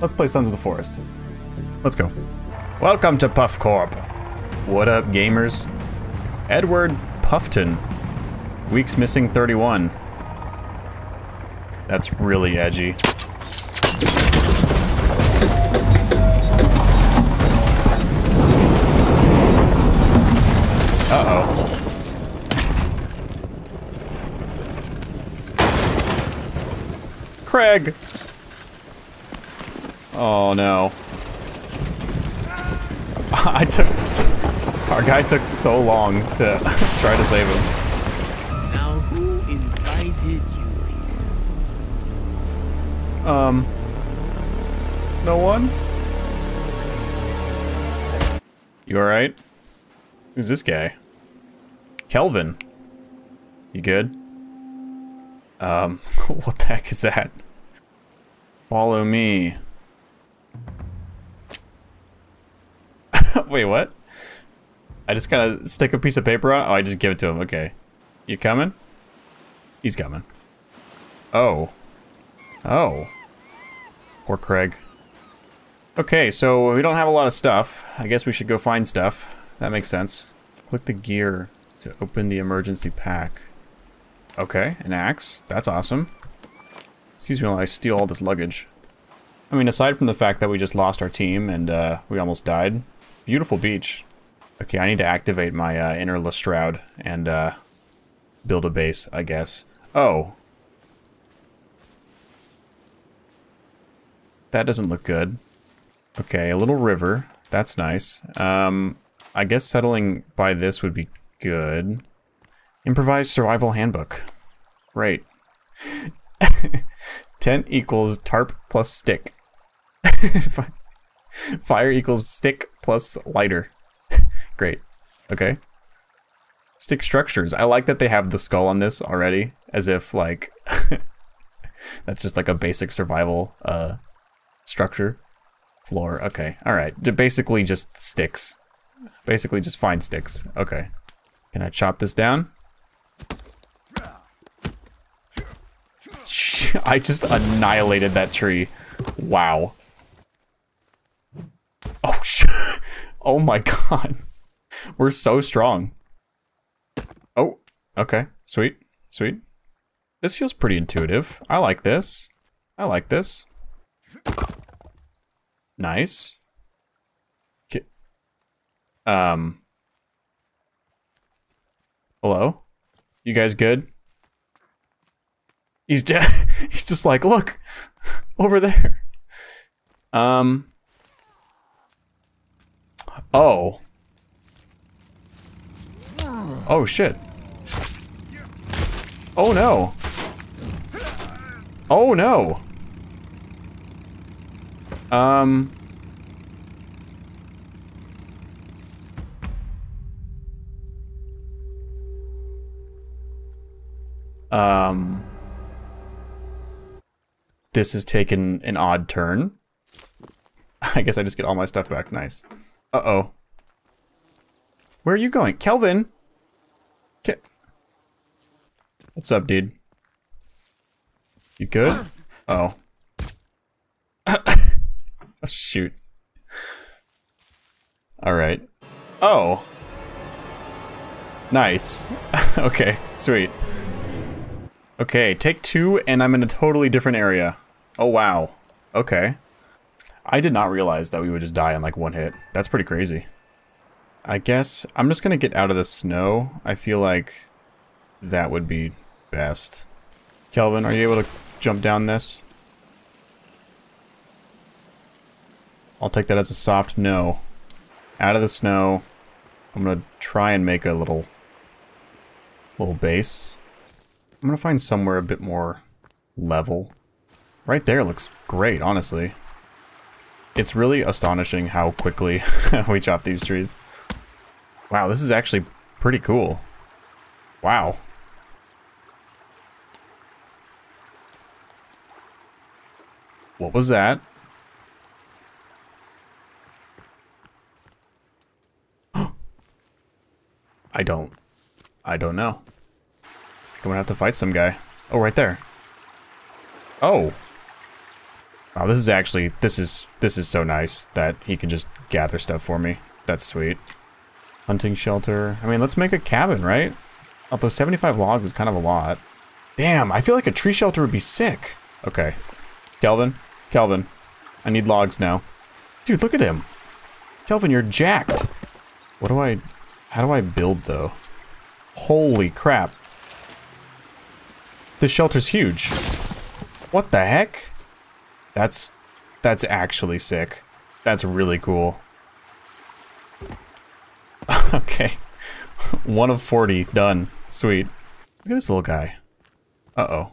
Let's play Sons of the Forest. Let's go. Welcome to Puff Corp. What up, gamers? Edward Puffton. Weeks missing 31. That's really edgy. Uh-oh. Craig! Oh no. I took... Our guy took so long to try to save him. Now, who invited you Um... No one? You alright? Who's this guy? Kelvin. You good? Um, what the heck is that? Follow me. Wait, what? I just kind of stick a piece of paper on? Oh, I just give it to him. Okay. You coming? He's coming. Oh. Oh. Poor Craig. Okay, so we don't have a lot of stuff. I guess we should go find stuff. That makes sense. Click the gear to open the emergency pack. Okay, an axe. That's awesome. Excuse me while I steal all this luggage. I mean, aside from the fact that we just lost our team and uh, we almost died, beautiful beach. Okay, I need to activate my uh, inner Lestrade and uh, build a base, I guess. Oh. That doesn't look good. Okay, a little river. That's nice. Um, I guess settling by this would be good. Improvised survival handbook. Great. Tent equals tarp plus stick. Fire equals stick plus lighter. Great. Okay. Stick structures. I like that they have the skull on this already, as if like that's just like a basic survival uh structure. Floor. Okay. All right. Basically just sticks. Basically just find sticks. Okay. Can I chop this down? I just annihilated that tree. Wow. Oh, sh oh my god. We're so strong. Oh, okay. Sweet. Sweet. This feels pretty intuitive. I like this. I like this. Nice. Um. Hello? You guys good? He's dead. He's just like, look, over there. Um. Oh. Oh shit. Oh no. Oh no. Um. Um. This has taken an odd turn. I guess I just get all my stuff back. Nice. Uh-oh. Where are you going? Kelvin! Ke What's up, dude? You good? Oh. oh shoot. Alright. Oh! Nice. okay, sweet. Okay, take two, and I'm in a totally different area. Oh, wow. Okay. I did not realize that we would just die in like one hit. That's pretty crazy. I guess I'm just gonna get out of the snow. I feel like that would be best. Kelvin, are you able to jump down this? I'll take that as a soft no. Out of the snow. I'm gonna try and make a little little base. I'm gonna find somewhere a bit more level. Right there looks great, honestly. It's really astonishing how quickly we chop these trees. Wow, this is actually pretty cool. Wow. What was that? I don't. I don't know. I'm gonna have to fight some guy. Oh, right there. Oh. Wow, this is actually this is this is so nice that he can just gather stuff for me. That's sweet. Hunting shelter. I mean, let's make a cabin, right? Although 75 logs is kind of a lot. Damn, I feel like a tree shelter would be sick. Okay. Kelvin, Kelvin, I need logs now. Dude, look at him. Kelvin, you're jacked. What do I... How do I build, though? Holy crap. This shelter's huge. What the heck? That's... That's actually sick. That's really cool. okay. One of 40. Done. Sweet. Look at this little guy. Uh-oh.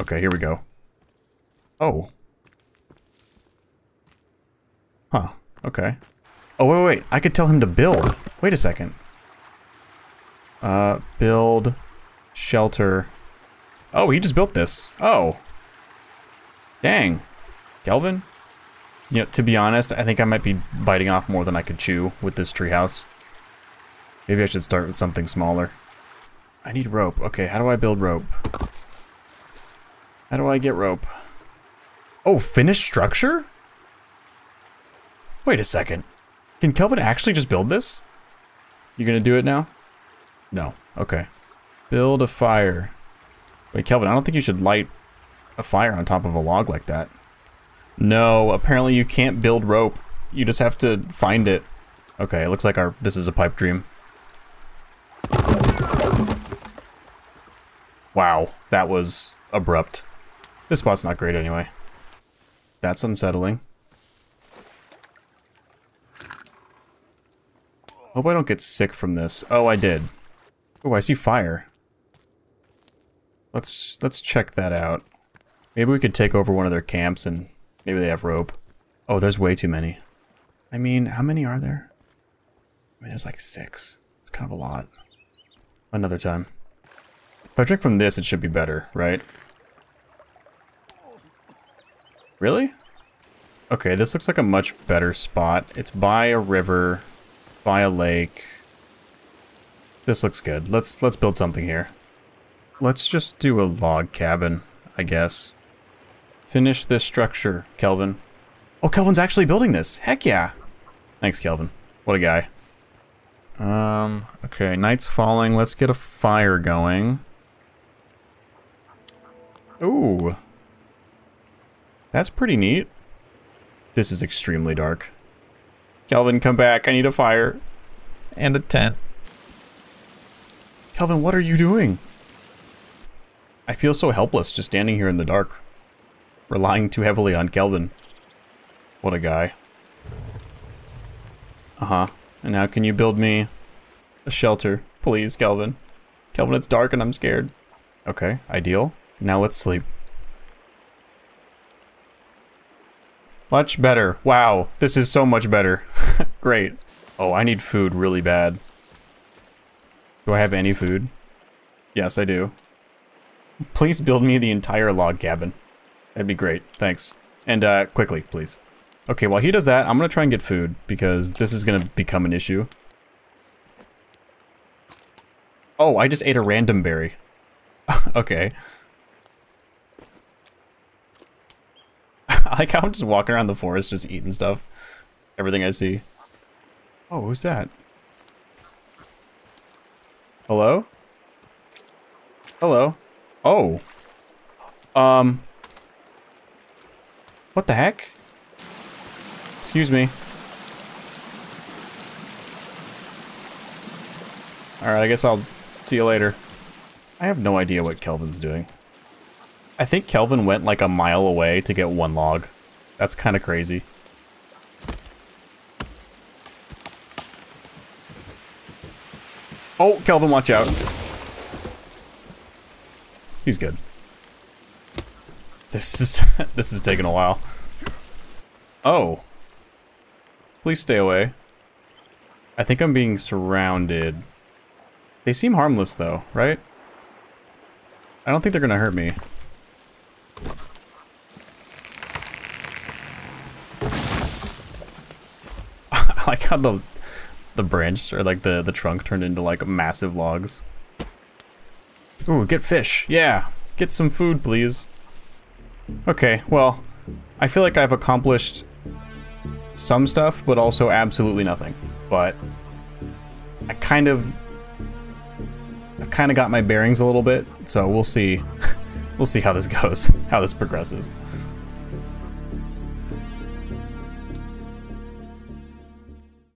Okay, here we go. Oh. Huh. Okay. Oh, wait, wait. I could tell him to build. Wait a second. Uh, build, shelter. Oh, he just built this. Oh. Dang. Kelvin? You know, to be honest, I think I might be biting off more than I could chew with this treehouse. Maybe I should start with something smaller. I need rope. Okay, how do I build rope? How do I get rope? Oh, finished structure? Wait a second. Can Kelvin actually just build this? You gonna do it now? No. Okay. Build a fire. Wait, Kelvin, I don't think you should light a fire on top of a log like that. No, apparently you can't build rope. You just have to find it. Okay, it looks like our this is a pipe dream. Wow, that was abrupt. This spot's not great anyway. That's unsettling. Hope I don't get sick from this. Oh, I did. Oh, I see fire. Let's let's check that out. Maybe we could take over one of their camps and maybe they have rope. Oh, there's way too many. I mean, how many are there? I mean, there's like six. It's kind of a lot. Another time. If I drink from this, it should be better, right? Really? Okay, this looks like a much better spot. It's by a river, by a lake. This looks good. Let's let's build something here. Let's just do a log cabin, I guess. Finish this structure, Kelvin. Oh, Kelvin's actually building this. Heck yeah. Thanks, Kelvin. What a guy. Um, okay, night's falling. Let's get a fire going. Ooh. That's pretty neat. This is extremely dark. Kelvin, come back. I need a fire. And a tent. Kelvin, what are you doing? I feel so helpless just standing here in the dark. Relying too heavily on Kelvin. What a guy. Uh-huh. And now can you build me a shelter? Please, Kelvin. Kelvin, it's dark and I'm scared. Okay, ideal. Now let's sleep. Much better. Wow, this is so much better. Great. Oh, I need food really bad. Do I have any food? Yes, I do. Please build me the entire log cabin. That'd be great. Thanks. And uh, quickly, please. Okay, while he does that, I'm going to try and get food because this is going to become an issue. Oh, I just ate a random berry. okay. I like how I'm just walking around the forest just eating stuff. Everything I see. Oh, who's that? Hello? Hello? Oh. Um. What the heck? Excuse me. Alright, I guess I'll see you later. I have no idea what Kelvin's doing. I think Kelvin went like a mile away to get one log. That's kind of crazy. Oh, Kelvin, watch out. He's good. This is this is taking a while. Oh. Please stay away. I think I'm being surrounded. They seem harmless though, right? I don't think they're gonna hurt me. I like how the the branch or like the the trunk turned into like massive logs. Ooh, get fish. Yeah. Get some food, please. Okay, well, I feel like I've accomplished some stuff, but also absolutely nothing. But I kind of, I've kind of got my bearings a little bit, so we'll see. we'll see how this goes, how this progresses.